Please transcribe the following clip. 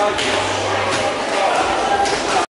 like it.